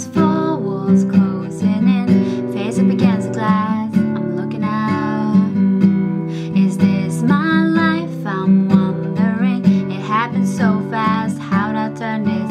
This walls closing in, face up against the glass. I'm looking out. Is this my life? I'm wondering. It happened so fast. How'd I turn this?